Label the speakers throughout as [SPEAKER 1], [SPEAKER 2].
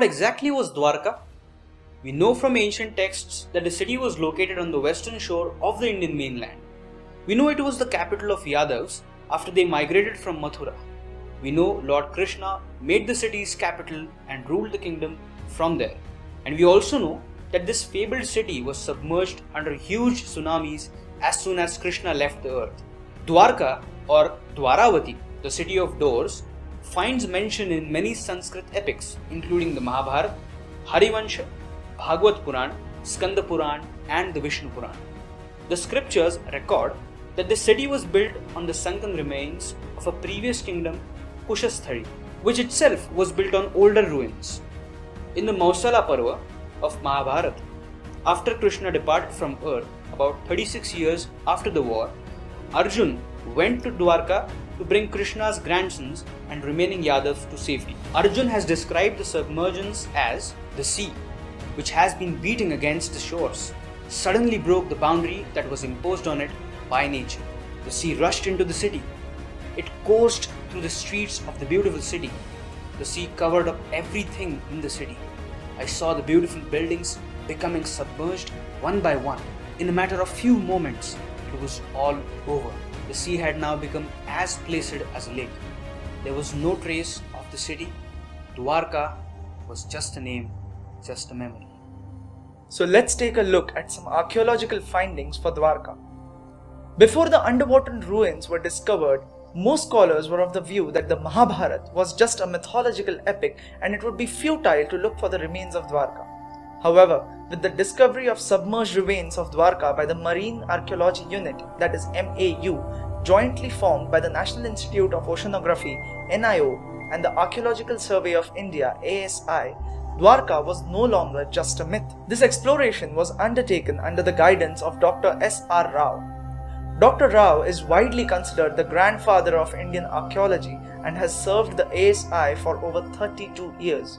[SPEAKER 1] what exactly was Dwarka? We know from ancient texts that the city was located on the western shore of the Indian mainland. We know it was the capital of Yadavs after they migrated from Mathura. We know Lord Krishna made the city's capital and ruled the kingdom from there. And we also know that this fabled city was submerged under huge tsunamis as soon as Krishna left the earth. Dwarka or Dwaravati, the city of doors, finds mention in many Sanskrit epics, including the Mahabharata, Harivansha, Bhagavad Puran, Skanda Puran, and the Vishnu Puran. The scriptures record that the city was built on the sunken remains of a previous kingdom, Kushasthali, which itself was built on older ruins. In the Mausala Parva of Mahabharata, after Krishna departed from earth about 36 years after the war, Arjun went to Dwarka to bring Krishna's grandsons and remaining Yadavs to safety. Arjun has described the submergence as the sea, which has been beating against the shores, suddenly broke the boundary that was imposed on it by nature. The sea rushed into the city. It coursed through the streets of the beautiful city. The sea covered up everything in the city. I saw the beautiful buildings becoming submerged one by one. In a matter of few moments, it was all over. The sea had now become as placid as a lake. There was no trace of the city. Dwarka was just a name, just a memory.
[SPEAKER 2] So let's take a look at some archaeological findings for Dwarka. Before the underwater ruins were discovered, most scholars were of the view that the Mahabharata was just a mythological epic and it would be futile to look for the remains of Dwarka. However, with the discovery of submerged remains of Dwarka by the Marine Archaeology Unit, that is MAU, jointly formed by the National Institute of Oceanography, NIO, and the Archaeological Survey of India, ASI, Dwarka was no longer just a myth. This exploration was undertaken under the guidance of Dr. S. R. Rao. Dr. Rao is widely considered the grandfather of Indian archaeology and has served the ASI for over 32 years.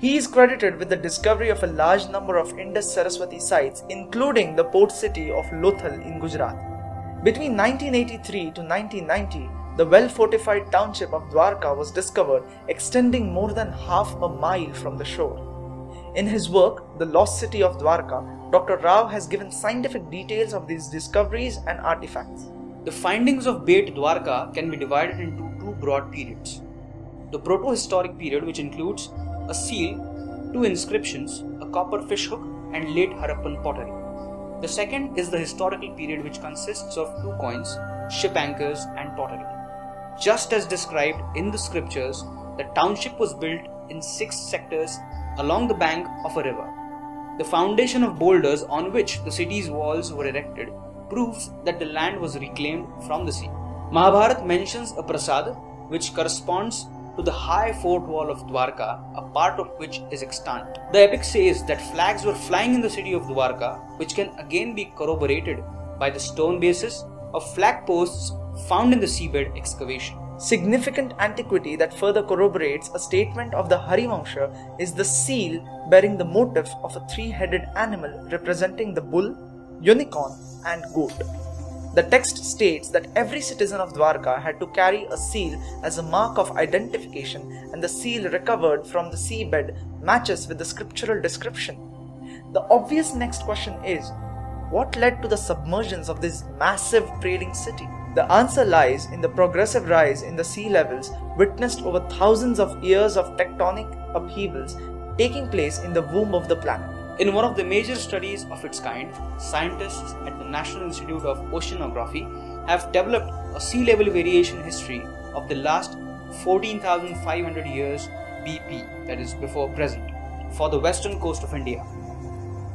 [SPEAKER 2] He is credited with the discovery of a large number of Indus Saraswati sites, including the port city of Lothal in Gujarat. Between 1983 to 1990, the well fortified township of Dwarka was discovered, extending more than half a mile from the shore. In his work, The Lost City of Dwarka, Dr. Rao has given scientific details of these discoveries and artifacts.
[SPEAKER 1] The findings of Bet Dwarka can be divided into two broad periods. The proto-historic period, which includes a seal, two inscriptions, a copper fishhook, and late Harappan pottery. The second is the historical period, which consists of two coins, ship anchors, and pottery. Just as described in the scriptures, the township was built in six sectors along the bank of a river. The foundation of boulders on which the city's walls were erected proves that the land was reclaimed from the sea. Mahabharata mentions a prasad which corresponds to the high fort wall of Dwarka, a part of which is extant. The epic says that flags were flying in the city of Dwarka, which can again be corroborated by the stone bases of flag posts found in the seabed excavation.
[SPEAKER 2] Significant antiquity that further corroborates a statement of the Harivansha is the seal bearing the motif of a three headed animal representing the bull, unicorn, and goat. The text states that every citizen of Dwarka had to carry a seal as a mark of identification, and the seal recovered from the seabed matches with the scriptural description. The obvious next question is what led to the submergence of this massive trading city? The answer lies in the progressive rise in the sea levels witnessed over thousands of years of tectonic upheavals taking place in the womb of the planet.
[SPEAKER 1] In one of the major studies of its kind, scientists at the National Institute of Oceanography have developed a sea level variation history of the last 14,500 years BP, that is before present, for the western coast of India.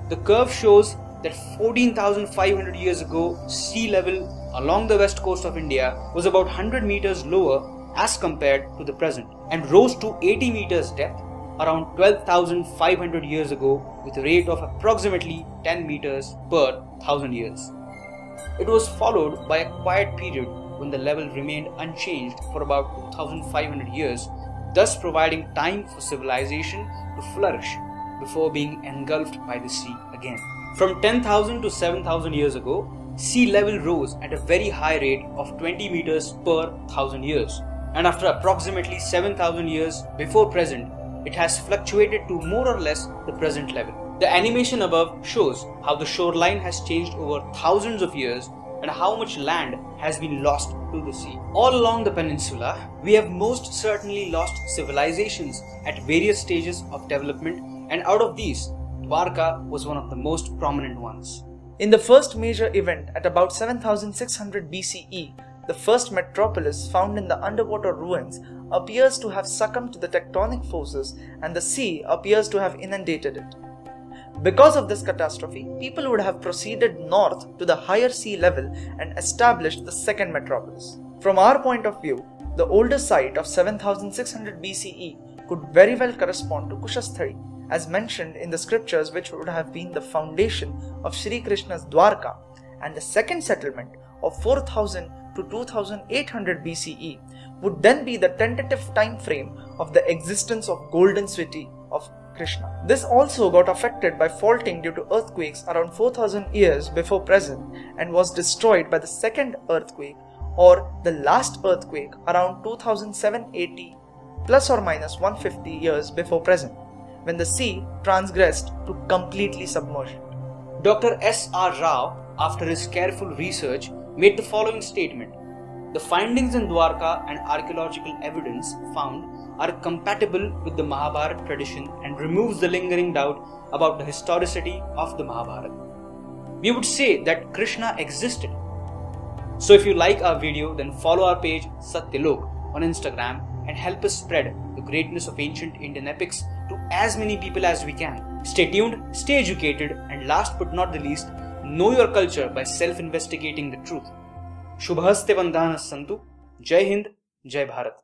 [SPEAKER 1] The curve shows that 14,500 years ago, sea level along the west coast of India was about 100 meters lower as compared to the present and rose to 80 meters depth around 12,500 years ago with a rate of approximately 10 meters per thousand years. It was followed by a quiet period when the level remained unchanged for about 2,500 years, thus providing time for civilization to flourish before being engulfed by the sea again. From 10,000 to 7,000 years ago, sea level rose at a very high rate of 20 meters per thousand years. And after approximately 7,000 years before present, it has fluctuated to more or less the present level. The animation above shows how the shoreline has changed over thousands of years and how much land has been lost to the sea. All along the peninsula, we have most certainly lost civilizations at various stages of development, and out of these, Dwarka was one of the most prominent ones.
[SPEAKER 2] In the first major event at about 7600 BCE, the first metropolis found in the underwater ruins appears to have succumbed to the tectonic forces and the sea appears to have inundated it. Because of this catastrophe, people would have proceeded north to the higher sea level and established the second metropolis. From our point of view, the older site of 7600 BCE could very well correspond to Kushasthali, as mentioned in the scriptures, which would have been the foundation of Sri Krishna's Dwarka, and the second settlement of 4000 to 2800 BCE would then be the tentative time frame of the existence of golden city of Krishna. This also got affected by faulting due to earthquakes around 4000 years before present and was destroyed by the second earthquake or the last earthquake around 2780 plus or minus 150 years before present when the sea transgressed to completely submersion.
[SPEAKER 1] Dr. S. R. Rao, after his careful research, made the following statement The findings in Dwarka and archaeological evidence found are compatible with the Mahabharata tradition and removes the lingering doubt about the historicity of the Mahabharata. We would say that Krishna existed. So if you like our video, then follow our page Satyalok on Instagram and help us spread the greatness of ancient Indian epics to as many people as we can. Stay tuned, stay educated, and last but not the least, know your culture by self investigating the truth. शुभहस्ते Bandhan Santu. Jai Hind Jai Bharat.